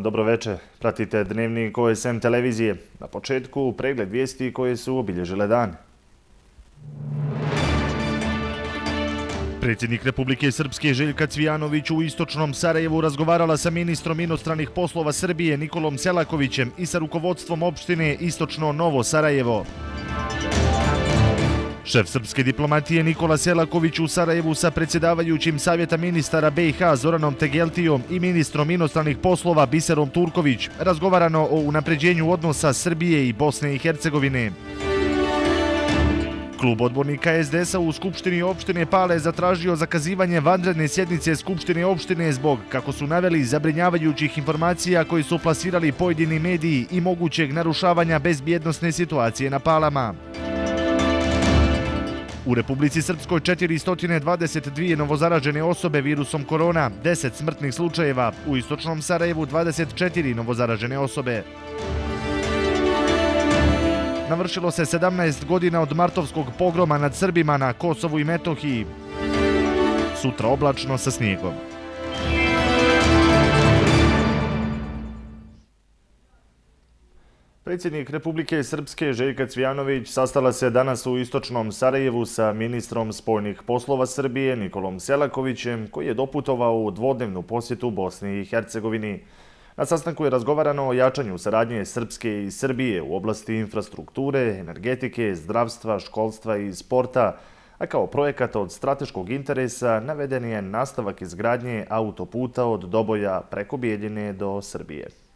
Želimo vam dobroveče. Pratite dnevnik OSM televizije. Na početku pregled vijesti koje su obilježile dan. Predsjednik Republike Srpske Željka Cvijanović u istočnom Sarajevu razgovarala sa ministrom inostranih poslova Srbije Nikolom Selakovićem i sa rukovodstvom opštine Istočno Novo Sarajevo. Šef srpske diplomatije Nikola Selaković u Sarajevu sa predsjedavajućim savjeta ministara BiH Zoranom Tegeltijom i ministrom inostranih poslova Biserom Turković razgovarano o unapređenju odnosa Srbije i Bosne i Hercegovine. Klub odbornika SDS-a u Skupštini opštine Pale zatražio zakazivanje vanredne sjednice Skupštine opštine zbog, kako su naveli, zabrinjavajućih informacija koji su plasirali pojedini mediji i mogućeg narušavanja bezbjednostne situacije na Palama. U Republici Srpskoj 422 novozaražene osobe virusom korona, 10 smrtnih slučajeva, u Istočnom Sarajevu 24 novozaražene osobe. Navršilo se 17 godina od martovskog pogroma nad Srbima na Kosovu i Metohiji. Sutra oblačno sa snijegom. Predsjednik Republike Srpske Željka Cvijanović sastala se danas u Istočnom Sarajevu sa ministrom spojnih poslova Srbije Nikolom Selakovićem koji je doputovao u dvodnevnu posjetu Bosni i Hercegovini. Na sastanku je razgovarano o jačanju saradnje Srpske i Srbije u oblasti infrastrukture, energetike, zdravstva, školstva i sporta, a kao projekat od strateškog interesa naveden je nastavak izgradnje autoputa od Doboja preko Bijeljine do Srbije.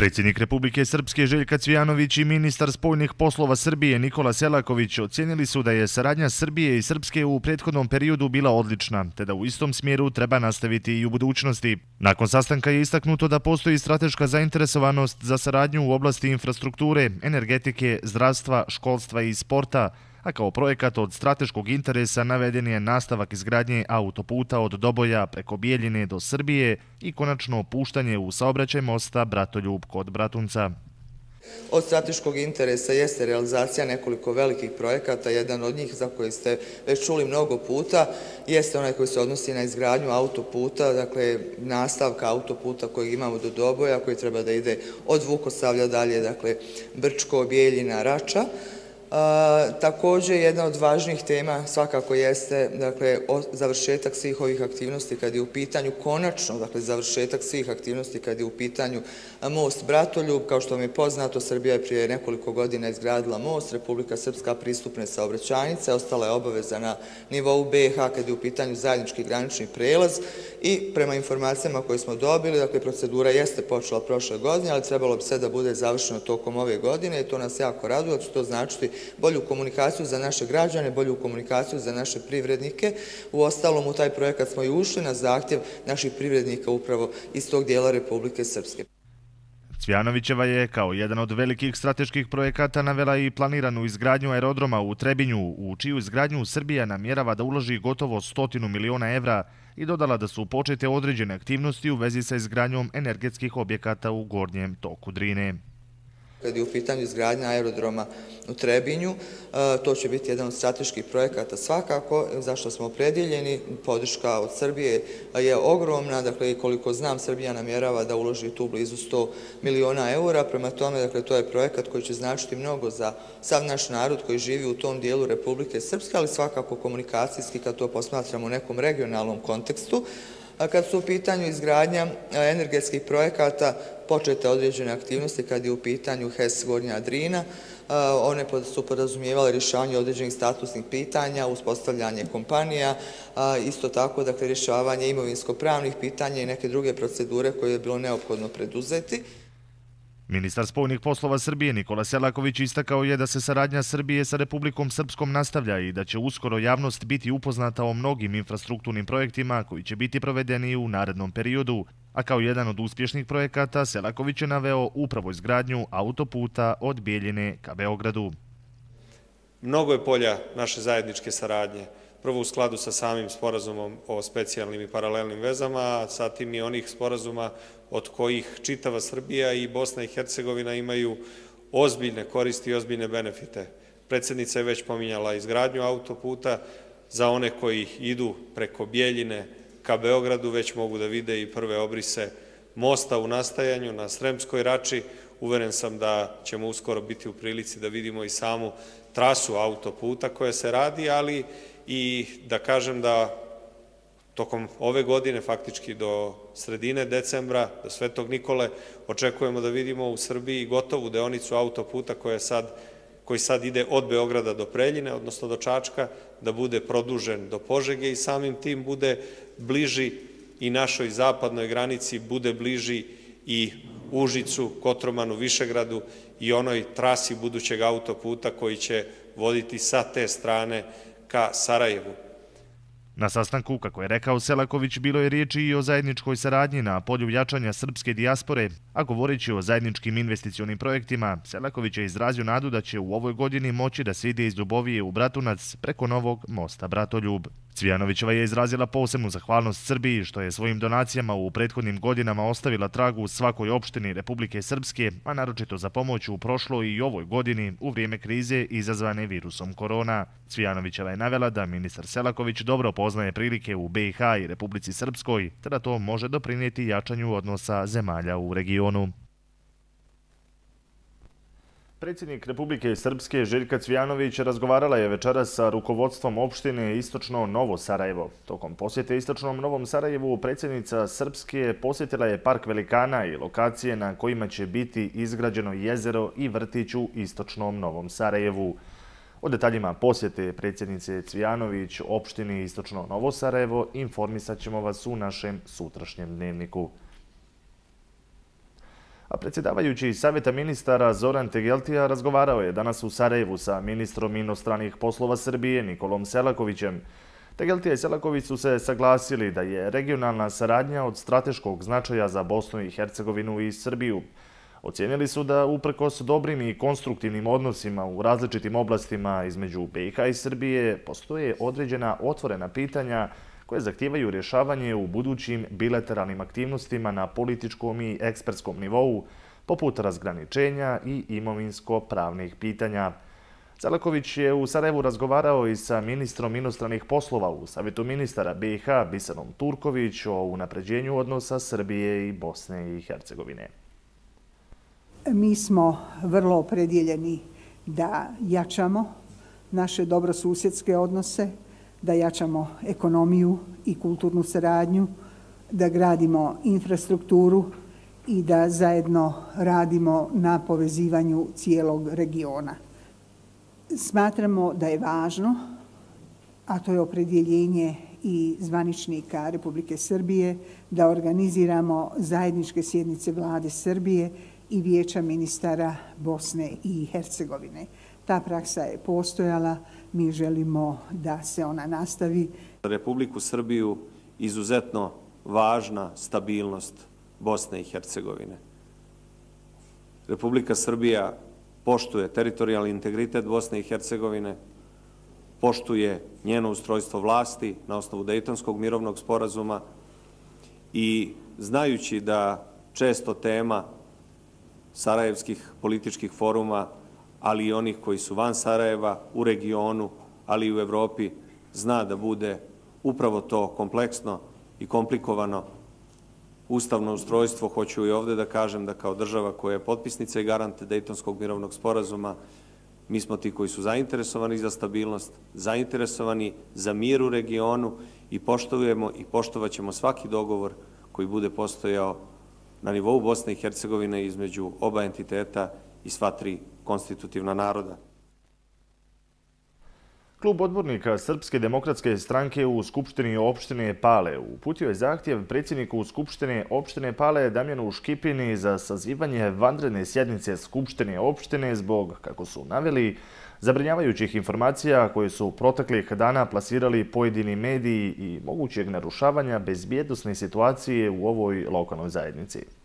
Predsjednik Republike Srpske Željka Cvijanović i ministar spojnih poslova Srbije Nikola Selaković ocjenili su da je saradnja Srbije i Srpske u prethodnom periodu bila odlična, te da u istom smjeru treba nastaviti i u budućnosti. Nakon sastanka je istaknuto da postoji strateška zainteresovanost za saradnju u oblasti infrastrukture, energetike, zdravstva, školstva i sporta, a kao projekat od strateškog interesa naveden je nastavak izgradnje autoputa od Doboja preko Bijeljine do Srbije i konačno opuštanje u saobraćaj mosta Bratoljub kod Bratunca. Od strateškog interesa jeste realizacija nekoliko velikih projekata. Jedan od njih za koji ste već čuli mnogo puta jeste onaj koji se odnosi na izgradnju autoputa, dakle nastavka autoputa kojeg imamo do Doboja, koji treba da ide od Vukosavlja dalje, dakle Brčko, Bijeljina, Rača. Također, jedna od važnijih tema svakako jeste dakle, završetak svih ovih aktivnosti kad je u pitanju konačno, dakle, završetak svih aktivnosti kad je u pitanju most Bratoljub. Kao što vam je poznato, Srbija je prije nekoliko godina izgradila most, Republika Srpska pristupne saobraćajnice, ostala je obaveza na nivou BH kad je u pitanju zajednički granični prelaz i prema informacijama koje smo dobili, dakle, procedura jeste počela prošle godine, ali trebalo bi sve da bude završeno tokom ove godine i to nas jako raduje, to značiti bolju komunikaciju za naše građane, bolju komunikaciju za naše privrednike. U ostalom, u taj projekat smo i ušli na zahtjev naših privrednika upravo iz tog dijela Republike Srpske. Cvjanovićeva je kao jedan od velikih strateških projekata navela i planiranu izgradnju aerodroma u Trebinju, u čiju izgradnju Srbija namjerava da uloži gotovo stotinu miliona evra i dodala da su počete određene aktivnosti u vezi sa izgradnjom energetskih objekata u gornjem toku Drine kad je u pitanju izgradnja aerodroma u Trebinju. E, to će biti jedan od strateških projekata svakako, zašto smo opredjeljeni. Podrška od Srbije je ogromna, dakle, koliko znam, Srbija namjerava da uloži tu blizu 100 miliona eura. Prema tome, dakle, to je projekat koji će značiti mnogo za sav naš narod koji živi u tom dijelu Republike Srpske, ali svakako komunikacijski kad to posmatramo u nekom regionalnom kontekstu. Kad su u pitanju izgradnja e, energetskih projekata, počete određene aktivnosti kad je u pitanju HES Gornja Drina, e, One su podrazumijevale rješavanje određenih statusnih pitanja, uspostavljanje kompanija, isto tako dakle, rješavanje imovinsko-pravnih pitanja i neke druge procedure koje je bilo neophodno preduzeti. Ministar spolnih poslova Srbije Nikola Selaković istakao je da se saradnja Srbije sa Republikom Srpskom nastavlja i da će uskoro javnost biti upoznata o mnogim infrastrukturnim projektima koji će biti provedeni u narednom periodu. A kao jedan od uspješnih projekata, Selaković je naveo upravo izgradnju autoputa od Bijeljine ka Beogradu. Mnogo je polja naše zajedničke saradnje. Prvo u skladu sa samim sporazumom o specijalnim i paralelnim vezama, a satim i onih sporazuma od kojih čitava Srbija i Bosna i Hercegovina imaju ozbiljne koristi i ozbiljne benefite. Predsednica je već pominjala izgradnju autoputa za one koji idu preko Bijeljine, ka Beogradu, već mogu da vide i prve obrise mosta u nastajanju na Sremskoj rači. Uveren sam da ćemo uskoro biti u prilici da vidimo i samu trasu autoputa koja se radi, ali i da kažem da tokom ove godine, faktički do sredine decembra, do Svetog Nikole, očekujemo da vidimo u Srbiji gotovu deonicu autoputa koja sad, koji sad ide od Beograda do Preljine, odnosno do Čačka, da bude produžen do Požege i samim tim bude bliži i našoj zapadnoj granici, bude bliži i Užicu, Kotromanu, Višegradu i onoj trasi budućeg autoputa koji će voditi sa te strane ka Sarajevu. Na sastanku, kako je rekao Selaković, bilo je riječi i o zajedničkoj saradnji na polju jačanja srpske dijaspore, a govoreći o zajedničkim investicionim projektima, Selaković je izrazio nadu da će u ovoj godini moći da se ide iz Ljubovije u Bratunac preko novog mosta Bratoljub. Cvijanovićeva je izrazila posebnu zahvalnost Srbiji što je svojim donacijama u prethodnim godinama ostavila tragu u svakoj opštini Republike Srpske, a naročito za pomoć u prošloj i ovoj godini u vrijeme krize izazvane virusom korona. Cvijanovićeva je navela da ministar Selaković dobro poznaje prilike u BiH i Republici Srpskoj, te da to može doprinijeti jačanju odnosa zemalja u regionu. Predsjednik Republike Srpske Željka Cvijanović razgovarala je večera sa rukovodstvom opštine Istočno Novo Sarajevo. Tokom posjete Istočnom Novom Sarajevu predsjednica Srpske posjetila je park velikana i lokacije na kojima će biti izgrađeno jezero i vrtić u Istočnom Novom Sarajevu. O detaljima posjete predsjednice Cvijanović opštini Istočno Novo Sarajevo informisat ćemo vas u našem sutrašnjem dnevniku. A predsjedavajući Savjeta ministara Zoran Tegeltija razgovarao je danas u Sarajevu sa ministrom inostranih poslova Srbije Nikolom Selakovićem. Tegeltija i Selaković su se saglasili da je regionalna saradnja od strateškog značaja za Bosnu i Hercegovinu i Srbiju. Ocijenili su da uprkos dobrim i konstruktivnim odnosima u različitim oblastima između BiH i Srbije postoje određena otvorena pitanja koje zahtijevaju rješavanje u budućim bilateralnim aktivnostima na političkom i ekspertskom nivou, poput razgraničenja i imovinsko-pravnih pitanja. Celaković je u Sarajevu razgovarao i sa ministrom inostranih poslova u Savjetu ministara BiH Bisanom Turković o unapređenju odnosa Srbije i Bosne i Hercegovine. Mi smo vrlo opredjeljeni da jačamo naše dobrosusjedske odnose, da jačamo ekonomiju i kulturnu saradnju, da gradimo infrastrukturu i da zajedno radimo na povezivanju cijelog regiona. Smatramo da je važno, a to je opredjeljenje i zvaničnika Republike Srbije, da organiziramo zajedničke sjednice vlade Srbije i vijeća ministara Bosne i Hercegovine. Ta praksa je postojala, mi želimo da se ona nastavi. Za Republiku Srbiju izuzetno važna stabilnost Bosne i Hercegovine. Republika Srbija poštuje teritorijalni integritet Bosne i Hercegovine, poštuje njeno ustrojstvo vlasti na osnovu Dejtonskog mirovnog sporazuma i znajući da često tema sarajevskih političkih foruma ali i onih koji su van Sarajeva, u regionu, ali i u Evropi, zna da bude upravo to kompleksno i komplikovano ustavno ustrojstvo. Hoću i ovde da kažem da kao država koja je potpisnica i garante Dejtonskog mirovnog sporazuma, mi smo ti koji su zainteresovani za stabilnost, zainteresovani za mir u regionu i poštujemo i poštovaćemo svaki dogovor koji bude postojao na nivou Bosne i Hercegovine između oba entiteta i sva tri konstitutivna naroda. Klub odbornika Srpske demokratske stranke u Skupštini opštine Pale uputio je zahtjev predsjedniku Skupštine opštine Pale Damjanu Škipini za sazivanje vandredne sjednice Skupštine opštine zbog, kako su naveli, zabrinjavajućih informacija koje su proteklih dana plasirali pojedini mediji i mogućeg narušavanja bezbjednostne situacije u ovoj lokalnoj zajednici.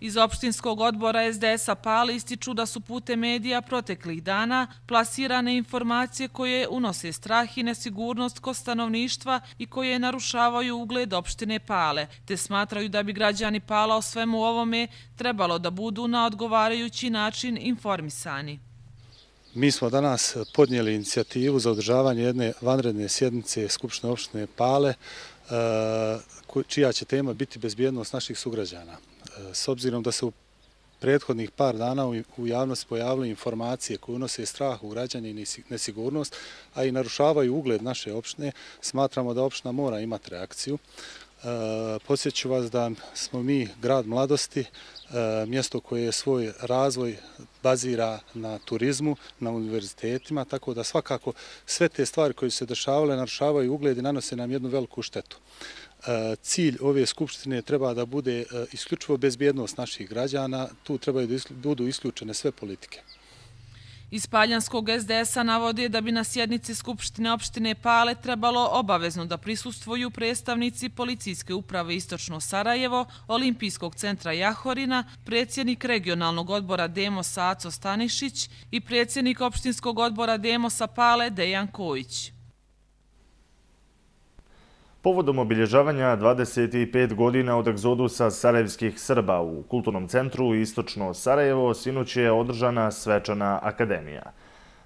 Iz opštinskog odbora SDS-a Pali ističu da su pute medija proteklih dana plasirane informacije koje unose strah i nesigurnost ko stanovništva i koje narušavaju ugled opštine Pale, te smatraju da bi građani Pala o svemu ovome trebalo da budu na odgovarajući način informisani. Mi smo danas podnijeli inicijativu za održavanje jedne vanredne sjednice Skupštine opštine Pale, eh, čija će tema biti bezbjednost naših sugrađana. E, s obzirom da se u prethodnih par dana u javnosti pojavile informacije koje unose strah u građanje i nesigurnost, a i narušavaju ugled naše opštine, smatramo da opština mora imati reakciju. E, Posjeću vas da smo mi grad mladosti, e, mjesto koje je svoj razvoj bazira na turizmu, na univerzitetima, tako da svakako sve te stvari koje se dešavale narušavaju ugled i nanose nam jednu veliku štetu. E, cilj ove skupštine treba da bude e, isključivo bezbjednost naših građana, tu trebaju da budu isključene sve politike. Iz Paljanskog SDS-a navodi da bi na sjednici Skupštine opštine Pale trebalo obavezno da prisustvuju predstavnici Policijske uprave Istočno Sarajevo, Olimpijskog centra Jahorina, predsjednik regionalnog odbora Demosa Aco Stanišić i predsjednik opštinskog odbora Demosa Pale Dejan Kojić. Povodom obilježavanja 25 godina od egzodusa Sarajevskih Srba u kulturnom centru Istočno Sarajevo sinuć je održana svečana akademija.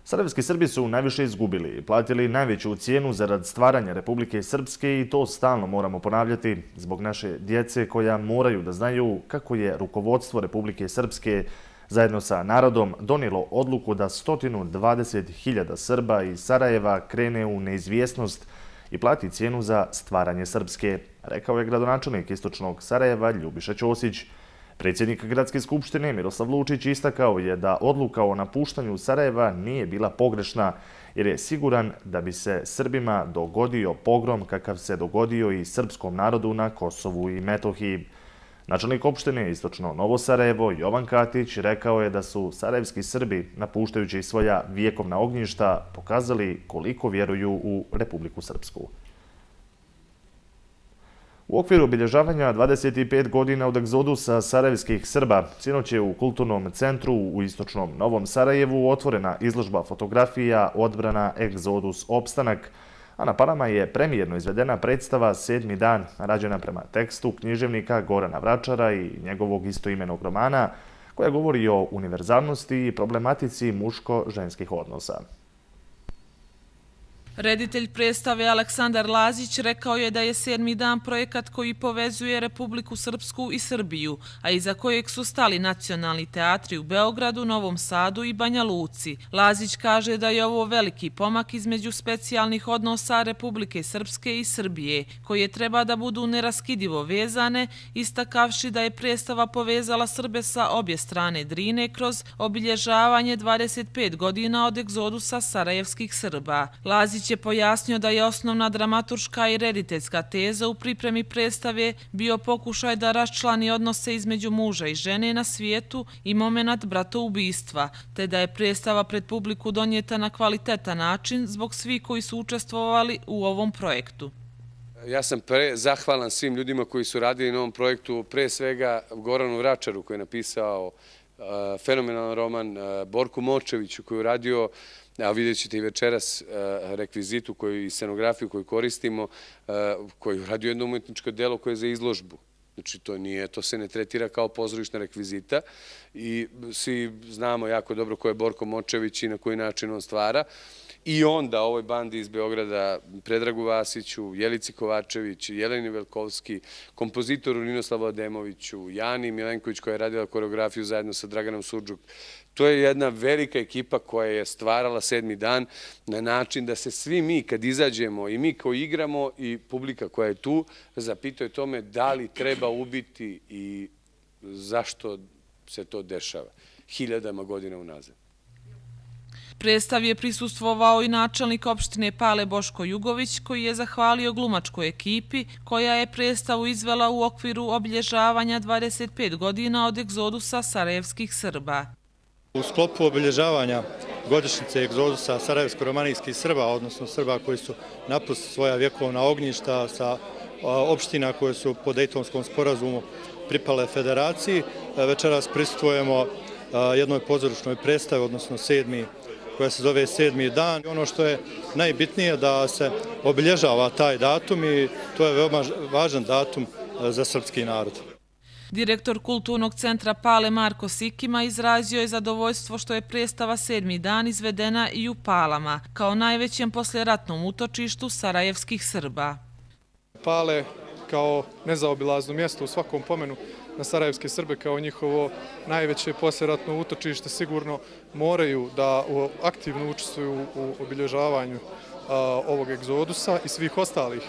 Sarajevski Srbi su najviše izgubili i platili najveću cijenu zarad stvaranja Republike Srpske i to stalno moramo ponavljati zbog naše djece koja moraju da znaju kako je rukovodstvo Republike Srpske zajedno sa narodom donijelo odluku da 120.000 Srba iz Sarajeva krene u neizvjesnost i plati cijenu za stvaranje Srpske, rekao je gradonačelnik Istočnog Sarajeva Ljubiša Ćosić. Predsjednik Gradske skupštine Miroslav Lučić istakao je da odluka o napuštanju Sarajeva nije bila pogrešna, jer je siguran da bi se Srbima dogodio pogrom kakav se dogodio i srpskom narodu na Kosovu i Metohiji. Načelnik opštine Istočno Novo Sarajevo Jovan Katić rekao je da su sarajevski Srbi, napuštajući svoja vijekovna ognjišta, pokazali koliko vjeruju u Republiku Srpsku. U okviru obilježavanja 25 godina od egzodusa sarajevskih Srba, sinoć je u kulturnom centru u Istočnom Novom Sarajevu otvorena izložba fotografija odbrana Egzodus Opstanak, a na Palama je premijerno izvedena predstava Sedmi dan, rađena prema tekstu književnika Gorana Vračara i njegovog istoimenog romana, koja govori o univerzalnosti i problematici muško-ženskih odnosa. Reditelj predstave Aleksandar Lazić rekao je da je sedmi dan projekat koji povezuje Republiku Srpsku i Srbiju, a iza kojeg su stali nacionalni teatri u Beogradu, Novom Sadu i Banja Luci. Lazić kaže da je ovo veliki pomak između specijalnih odnosa Republike Srpske i Srbije, koje treba da budu neraskidivo vezane, istakavši da je predstava povezala Srbe sa obje strane Drine kroz obilježavanje 25 godina od egzodusa Sarajevskih Srba. Lazić Bajić je pojasnio da je osnovna dramaturška i rediteljska teza u pripremi predstave bio pokušaj da raščlani odnose između muža i žene na svijetu i moment bratoubistva, te da je predstava pred publiku donijeta na kvalitetan način zbog svih koji su učestvovali u ovom projektu. Ja sam pre zahvalan svim ljudima koji su radili na ovom projektu, pre svega Goranu Vračaru koji je napisao e, fenomenalan roman, e, Borku Močeviću koji je radio a vidjet ćete i večeras eh, rekvizitu i scenografiju koju koristimo, eh, koju radi jedno umetničko delo koje je za izložbu. Znači, to nije, to se ne tretira kao pozorišna rekvizita i svi znamo jako dobro ko je Borko Močević i na koji način on stvara. I onda ovoj bandi iz Beograda, Predragu Vasiću, Jelici Kovačević, Jeleni Velkovski, kompozitoru Ninoslavu Ademoviću, Jani Milenković koja je radila koreografiju zajedno sa Draganom Surđuk. To je jedna velika ekipa koja je stvarala sedmi dan na način da se svi mi kad izađemo i mi koji igramo i publika koja je tu zapitaju tome da li treba ubiti i zašto se to dešava hiljadama godina unazad. Predstav je prisustvovao i načelnik opštine Pale Boško Jugović, koji je zahvalio glumačkoj ekipi, koja je predstavu izvela u okviru obilježavanja 25 godina od egzodusa Sarajevskih Srba. U sklopu obilježavanja godišnjice egzodusa Sarajevsko-romanijskih Srba, odnosno Srba koji su napustili svoja vjekovna ognjišta sa opština koje su po Dejtonskom sporazumu pripale federaciji, večeras pristujemo jednoj pozorišnoj predstavi, odnosno sedmi koja se zove sedmi dan. Ono što je najbitnije da se obilježava taj datum i to je veoma važan datum za srpski narod. Direktor Kulturnog centra Pale Marko Sikima izrazio je zadovoljstvo što je predstava sedmi dan izvedena i u Palama, kao najvećem posljeratnom utočištu Sarajevskih Srba. Pale kao nezaobilazno mjesto u svakom pomenu na Sarajevske Srbe kao njihovo najveće posljeratno utočište sigurno moraju da aktivno učestvuju u obilježavanju ovog egzodusa i svih ostalih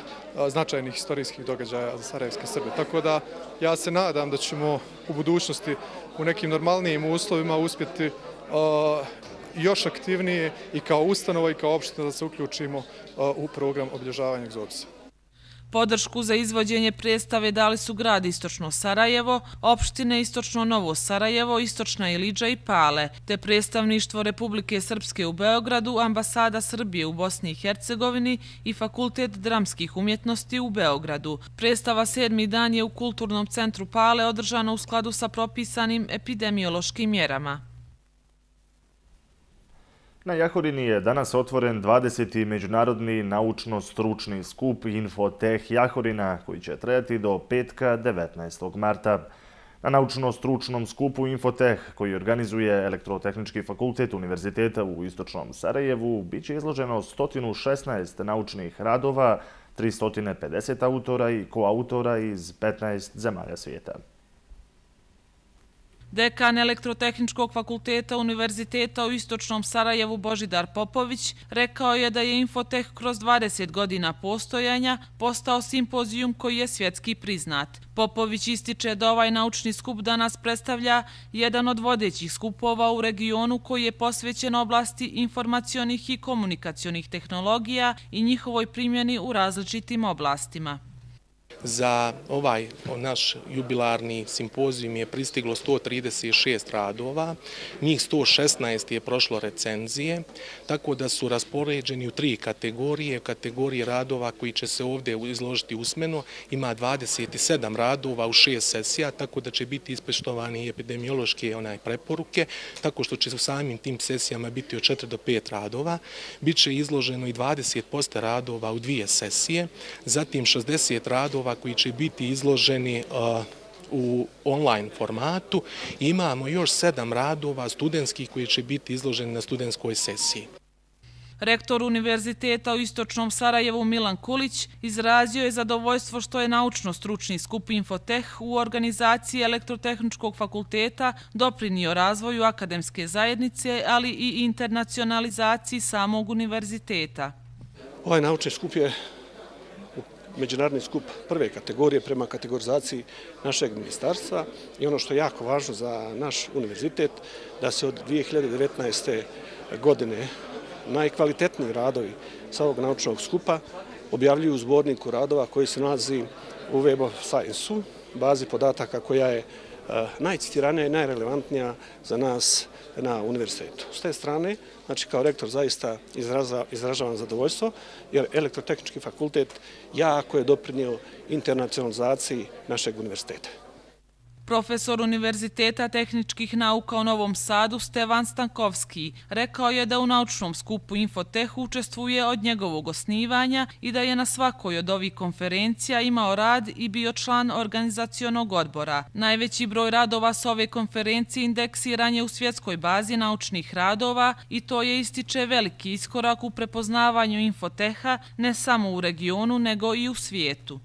značajnih historijskih događaja za Sarajevske Srbe. Tako da ja se nadam da ćemo u budućnosti u nekim normalnijim uslovima uspjeti još aktivnije i kao ustanova i kao opština da se uključimo u program obilježavanja egzodusa. Podršku za izvođenje predstave dali su grad Istočno Sarajevo, opštine Istočno Novo Sarajevo, Istočna Iliđa i Pale, te predstavništvo Republike Srpske u Beogradu, ambasada Srbije u Bosni i Hercegovini i Fakultet dramskih umjetnosti u Beogradu. Predstava sedmi dan je u Kulturnom centru Pale održana u skladu sa propisanim epidemiološkim mjerama. Na Jahorini je danas otvoren 20. međunarodni naučno-stručni skup Infotech Jahorina, koji će trajati do petka 19. marta. Na naučno-stručnom skupu Infotech koji organizuje Elektrotehnički fakultet Univerziteta u Istočnom Sarajevu, bit će izloženo 116 naučnih radova, 350 autora i koautora iz 15 zemalja svijeta. Dekan Elektrotehničkog fakulteta Univerziteta u Istočnom Sarajevu Božidar Popović rekao je da je Infotech kroz 20 godina postojanja postao simpozijum koji je svjetski priznat. Popović ističe da ovaj naučni skup danas predstavlja jedan od vodećih skupova u regionu koji je posvećen oblasti informacijonih i komunikacijonih tehnologija i njihovoj primjeni u različitim oblastima. Za ovaj naš jubilarni simpozijum je pristiglo 136 radova, njih 116 je prošlo recenzije, tako da su raspoređeni u tri kategorije. Kategorije radova koji će se ovdje izložiti usmeno ima 27 radova u šest sesija, tako da će biti ispeštovani epidemiološke preporuke, tako što će u samim tim sesijama biti od 4 do 5 radova. Biće izloženo i 20 poste radova u dvije sesije, zatim 60 radova koji će biti izloženi u online formatu. Imamo još sedam radova studentskih koji će biti izloženi na studentskoj sesiji. Rektor Univerziteta u Istočnom Sarajevu Milan Kulić izrazio je zadovoljstvo što je naučno-stručni skup Infoteh u organizaciji Elektrotehničkog fakulteta doprinio razvoju akademske zajednice, ali i internacionalizaciji samog univerziteta. Ovaj naučni skup je međunarodni skup prve kategorije prema kategorizaciji našeg ministarstva i ono što je jako važno za naš univerzitet, da se od 2019. godine najkvalitetniji radovi sa ovog naučnog skupa objavljuju u zborniku radova koji se nalazi u Web of Science-u, bazi podataka koja je Eh, najcitiranija i najrelevantnija za nas na univerzitetu. S te strane, znači kao rektor zaista izražavam zadovoljstvo, jer elektrotehnički fakultet jako je doprinio internacionalizaciji našeg univerziteta. Profesor Univerziteta tehničkih nauka u Novom Sadu Stevan Stankovski rekao je da u naučnom skupu Infoteh učestvuje od njegovog osnivanja i da je na svakoj od ovih konferencija imao rad i bio član organizacionog odbora. Najveći broj radova s ove konferencije indeksiran je u svjetskoj bazi naučnih radova i to je ističe veliki iskorak u prepoznavanju Infoteha ne samo u regionu nego i u svijetu.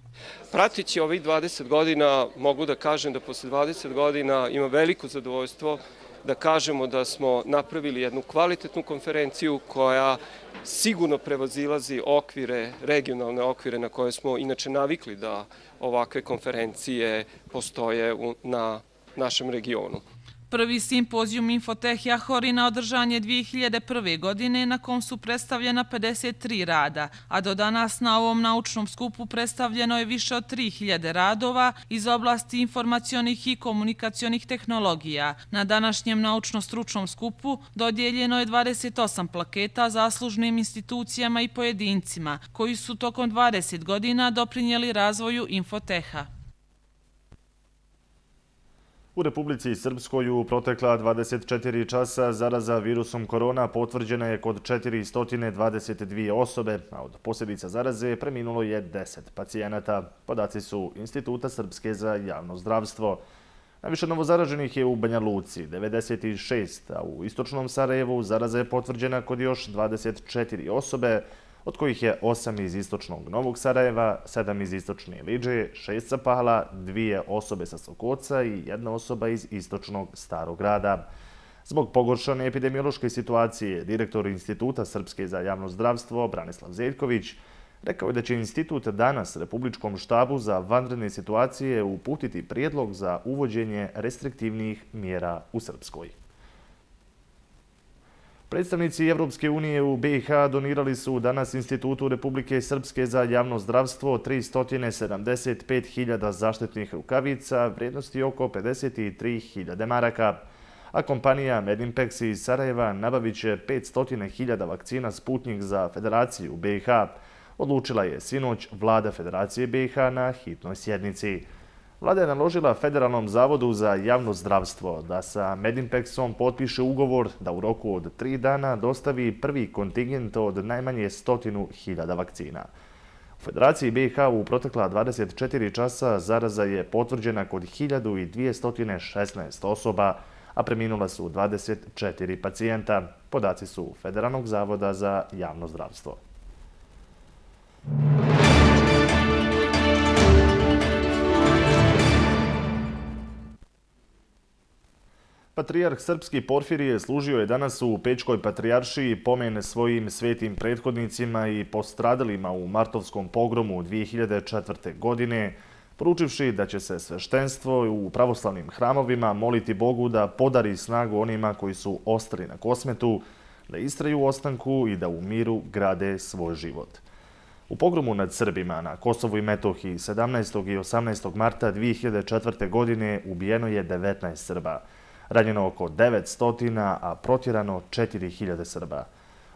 Pratići ovih 20 godina, mogu da kažem da posle 20 godina ima veliko zadovoljstvo da kažemo da smo napravili jednu kvalitetnu konferenciju koja sigurno prevazilazi okvire, regionalne okvire na koje smo inače navikli da ovakve konferencije postoje na našem regionu. Prvi simpozijum Infoteh Jahorina održan je 2001. godine na kom su predstavljena 53 rada, a do danas na ovom naučnom skupu predstavljeno je više od 3000 radova iz oblasti informacijonih i komunikacijonih tehnologija. Na današnjem naučno-stručnom skupu dodijeljeno je 28 plaketa zaslužnim institucijama i pojedincima, koji su tokom 20 godina doprinjeli razvoju Infoteha. U Republici Srpskoj u protekla 24 časa zaraza virusom korona potvrđena je kod 422 osobe, a od posljedica zaraze preminulo je 10 pacijenata. Podaci su Instituta Srpske za javno zdravstvo. Najviše novozaraženih je u Banja Luci, 96, a u istočnom Sarajevu zaraza je potvrđena kod još 24 osobe, od kojih je 8 iz istočnog Novog Sarajeva, 7 iz istočne Liđe, 6 sa Pahla, dvije osobe sa Sokoca i jedna osoba iz istočnog Starog grada. Zbog pogoršane epidemiološke situacije, direktor Instituta Srpske za javno zdravstvo Branislav Zeljković rekao je da će institut danas Republičkom štabu za vanredne situacije uputiti prijedlog za uvođenje restriktivnih mjera u Srpskoj. Predstavnici Evropske unije u BiH donirali su danas Institutu Republike Srpske za javno zdravstvo 375.000 zaštitnih rukavica vrijednosti oko 53.000 maraka, a kompanija Medimpex iz Sarajeva nabavit će 500.000 vakcina Sputnik za Federaciju BiH, odlučila je sinoć vlada Federacije BiH na hitnoj sjednici. Vlada je naložila Federalnom zavodu za javno zdravstvo da sa Medimpexom potpiše ugovor da u roku od tri dana dostavi prvi kontingent od najmanje stotinu hiljada vakcina. U Federaciji BiH u protekla 24 časa zaraza je potvrđena kod 1216 osoba, a preminula su 24 pacijenta. Podaci su Federalnog zavoda za javno zdravstvo. Patrijarh Srpski Porfirije služio je danas u Pečkoj patrijaršiji pomene svojim svetim prethodnicima i postradalima u martovskom pogromu 2004. godine, poručivši da će se sveštenstvo u pravoslavnim hramovima moliti Bogu da podari snagu onima koji su ostali na kosmetu, da istraju u ostanku i da u miru grade svoj život. U pogromu nad Srbima na Kosovu i Metohiji 17. i 18. marta 2004. godine ubijeno je 19 Srba, ranjeno oko 900, a protjerano 4000 Srba.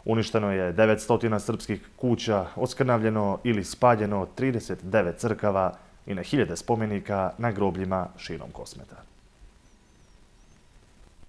Uništeno je 900 srpskih kuća, oskrnavljeno ili spaljeno 39 crkava i na hiljade spomenika na grobljima širom kosmeta.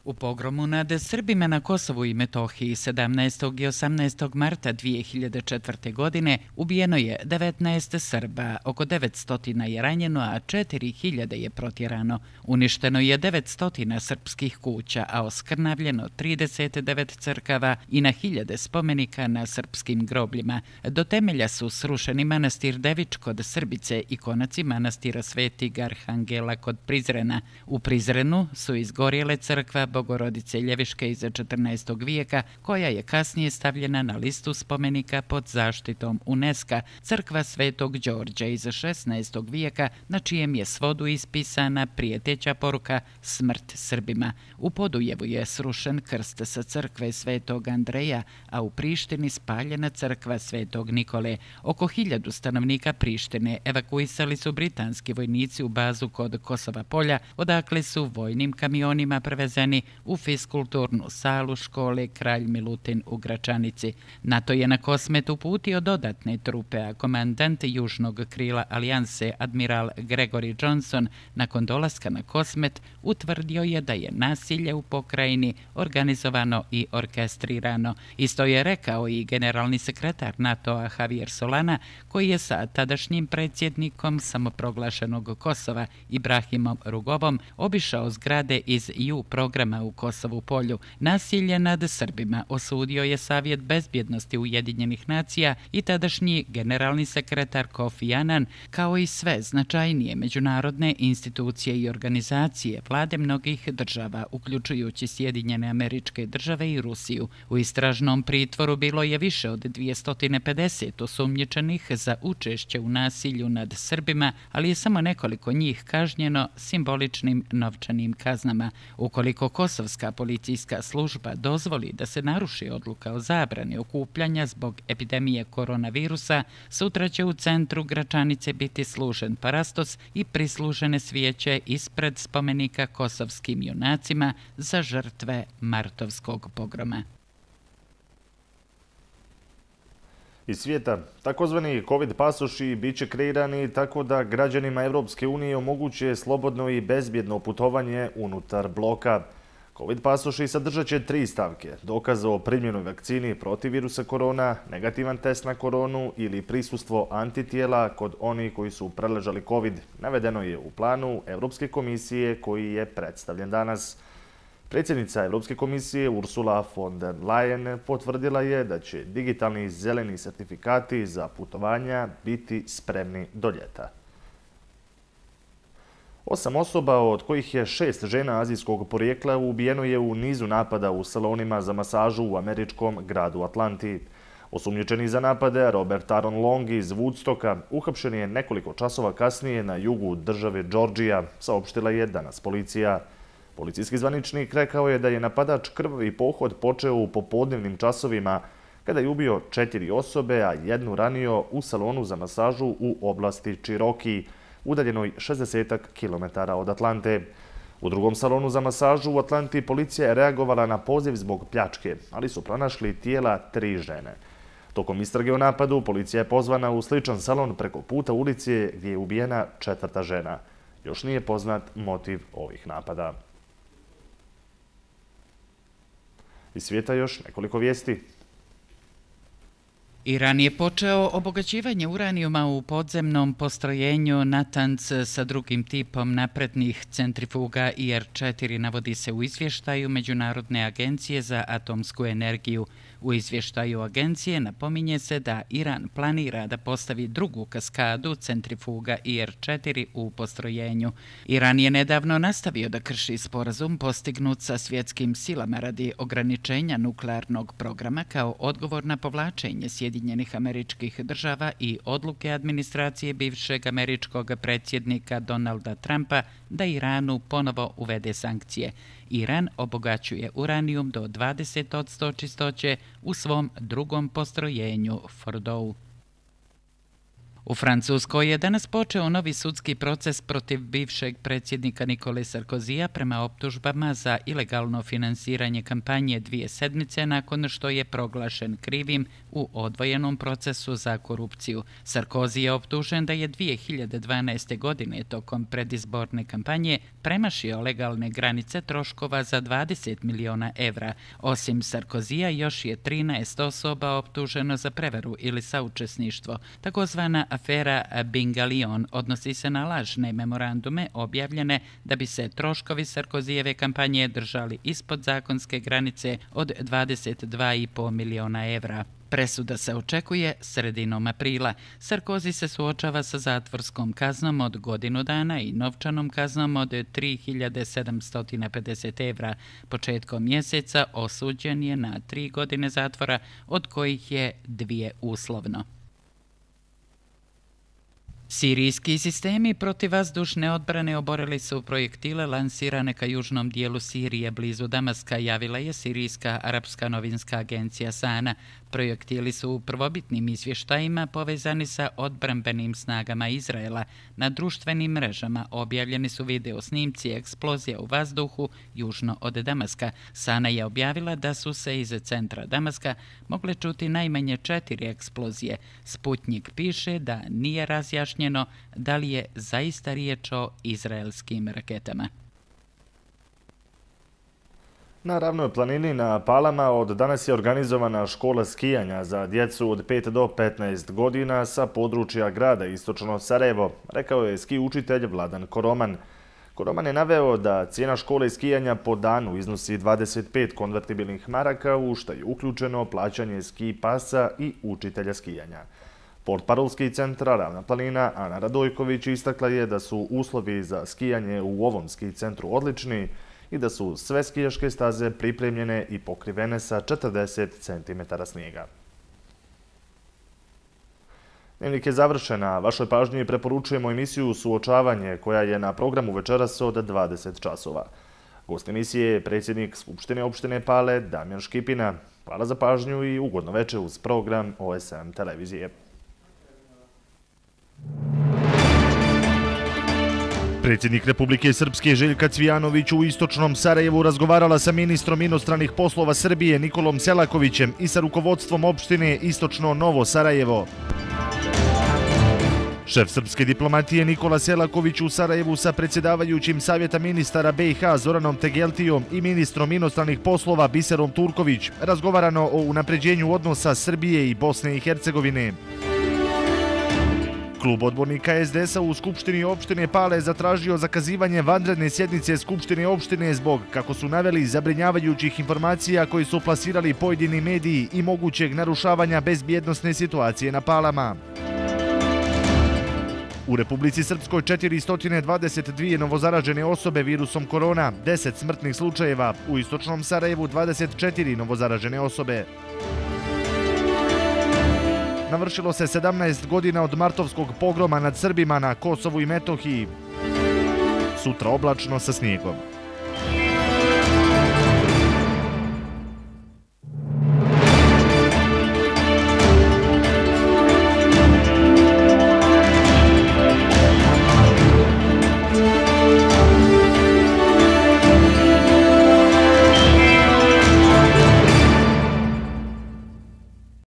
U pogromu nad Srbima na Kosovu i Metohiji 17. i 18. marta 2004. godine ubijeno je 19 Srba, oko 900 je ranjeno, a 4000 je protjerano. Uništeno je 900 srpskih kuća, a oskrnavljeno 39 crkava i na hiljade spomenika na srpskim grobljima. Do temelja su srušeni manastir Devič kod Srbice i konaci manastira Sveti Arhangela kod Prizrena. U Prizrenu su izgorjele crkva Bogorodice Ljeviške iz 14. vijeka, koja je kasnije stavljena na listu spomenika pod zaštitom UNESCO, crkva Svetog Đorđa iz 16. vijeka, na čijem je svodu ispisana prijeteća poruka smrt Srbima. U Podujevu je srušen krst sa crkve Svetog Andreja, a u Prištini spaljena crkva Svetog Nikole. Oko hiljadu stanovnika Prištine evakuisali su britanski vojnici u bazu kod Kosova polja, odakle su vojnim kamionima prevezeni u fiskulturnu salu škole Kralj Milutin u Gračanici. NATO je na kosmet uputio dodatne trupe, a komandant južnog krila alijanse admiral Gregory Johnson nakon dolaska na kosmet utvrdio je da je nasilje u pokrajini organizovano i orkestrirano. Isto je rekao i generalni sekretar NATO-a Javier Solana, koji je sa tadašnjim predsjednikom samoproglašenog Kosova Ibrahimom Rugovom obišao zgrade iz EU programa u Kosovu polju. Nasilje nad Srbima osudio je Savjet bezbjednosti Ujedinjenih nacija i tadašnji generalni sekretar Kofi Annan, kao i sve značajnije međunarodne institucije i organizacije vlade mnogih država, uključujući Sjedinjene američke države i Rusiju. U istražnom pritvoru bilo je više od 250 osumnjičenih za učešće u nasilju nad Srbima, ali je samo nekoliko njih kažnjeno simboličnim novčanim kaznama. Ukoliko Kosovska policijska služba dozvoli da se naruši odluka o zabrani okupljanja zbog epidemije koronavirusa, sutra će u centru Gračanice biti služen parastos i prislužene svijeće ispred spomenika kosovskim junacima za žrtve Martovskog pogroma. Iz svijeta, takozvani COVID pasoši bit će kreirani tako da građanima Evropske unije omoguće slobodno i bezbjedno putovanje unutar bloka. COVID pasoši sadržat će tri stavke. Dokaz o primjenoj vakcini protiv virusa korona, negativan test na koronu ili prisustvo antitijela kod onih koji su preležali COVID. Navedeno je u planu Evropske komisije koji je predstavljen danas. Predsjednica Evropske komisije Ursula von der Leyen potvrdila je da će digitalni zeleni sertifikati za putovanja biti spremni do ljeta. Osam osoba, od kojih je šest žena azijskog porijekla, ubijeno je u nizu napada u salonima za masažu u američkom gradu Atlanti. Osumnjičeni za napade, Robert Aaron Long iz Woodstocka, uhapšen je nekoliko časova kasnije na jugu države Đorđija, saopštila je danas policija. Policijski zvaničnik rekao je da je napadač krvavi pohod počeo u popodnevnim časovima kada je ubio četiri osobe, a jednu ranio u salonu za masažu u oblasti Čiroki, udaljenoj 60 km od Atlante. U drugom salonu za masažu u Atlanti policija je reagovala na poziv zbog pljačke, ali su pronašli tijela tri žene. Tokom istrage o napadu, policija je pozvana u sličan salon preko puta ulice gdje je ubijena četvrta žena. Još nije poznat motiv ovih napada. Iz svijeta još nekoliko vijesti. Iran je počeo obogaćivanje uranijuma u podzemnom postrojenju Natanz sa drugim tipom naprednih centrifuga IR-4, navodi se u izvještaju Međunarodne agencije za atomsku energiju. U izvještaju agencije napominje se da Iran planira da postavi drugu kaskadu centrifuga IR-4 u postrojenju. Iran je nedavno nastavio da krši sporazum postignut sa svjetskim silama radi ograničenja nuklearnog programa kao odgovor na povlačenje Sjedinjenih američkih država i odluke administracije bivšeg američkog predsjednika Donalda Trumpa da Iranu ponovo uvede sankcije. Iran obogaćuje uranijum do 20% čistoće u svom drugom postrojenju Fordow. U Francuskoj je danas počeo novi sudski proces protiv bivšeg predsjednika Nikole Sarkozija prema optužbama za ilegalno finansiranje kampanje dvije sedmice nakon što je proglašen krivim u odvojenom procesu za korupciju. Sarkozi je optužen da je 2012. godine tokom predizborne kampanje premašio legalne granice troškova za 20 miliona evra. Osim Sarkozija, još je 13 osoba optuženo za prevaru ili saučesništvo. Takozvana afera eh, Bingalion odnosi se na lažne memorandume objavljene da bi se troškovi Sarkozijeve kampanje držali ispod zakonske granice od 22,5 miliona evra. Presuda se očekuje sredinom aprila. Sarkozi se suočava sa zatvorskom kaznom od godinu dana i novčanom kaznom od 3750 evra. Početkom mjeseca osuđen je na tri godine zatvora, od kojih je dvije uslovno. Sirijski sistemi protivazdušne odbrane oborili su projektile lansirane ka južnom dijelu Sirije blizu Damaska, javila je Sirijska arapska novinska agencija SANA. Projektili su u prvobitnim izvještajima povezani sa odbrambenim snagama Izraela. Na društvenim mrežama objavljeni su video snimci eksplozija u vazduhu južno od Damaska. Sana je objavila da su se iz centra Damaska mogle čuti najmanje četiri eksplozije. Sputnik piše da nije razjašnjeno da li je zaista riječ o izraelskim raketama. Na ravnoj planini na Palama od danas je organizovana škola skijanja za djecu od 5 do 15 godina sa područja grada Istočno Sarajevo, rekao je ski učitelj Vladan Koroman. Koroman je naveo da cijena škole skijanja po danu iznosi 25 konvertibilnih maraka, u što je uključeno plaćanje ski pasa i učitelja skijanja. Portparolski centra Ravna planina Ana Radojković istakla je da su uslovi za skijanje u ovom ski centru odlični, i da su sve skijaške staze pripremljene i pokrivene sa 40 cm snijega. Dnevnik je završena. Vašoj pažnji preporučujemo emisiju Suočavanje koja je na programu večeras od 20 časova. Gost emisije je predsjednik Skupštine opštine Pale Damjan Škipina. Hvala za pažnju i ugodno večer uz program OSM televizije. Predsjednik Republike Srpske Željka Cvijanović u istočnom Sarajevu razgovarala sa ministrom inostranih poslova Srbije Nikolom Selakovićem i sa rukovodstvom opštine Istočno Novo Sarajevo. Šef srpske diplomatije Nikola Selaković u Sarajevu sa predsjedavajućim savjeta ministara BiH Zoranom Tegeltijom i ministrom inostranih poslova Biserom Turković razgovarano o unapređenju odnosa Srbije i Bosne i Hercegovine. Klub odbornika SDS-a u Skupštini opštine Pale zatražio zakazivanje vanredne sjednice Skupštine opštine zbog, kako su naveli, zabrinjavajućih informacija koji su plasirali pojedini mediji i mogućeg narušavanja bezbjednostne situacije na Palama. U Republici Srpskoj 422 novozaražene osobe virusom korona, 10 smrtnih slučajeva, u Istočnom Sarajevu 24 novozaražene osobe. Navršilo se 17 godina od martovskog pogroma nad Srbima na Kosovu i Metohiji. Sutra oblačno sa snijegom.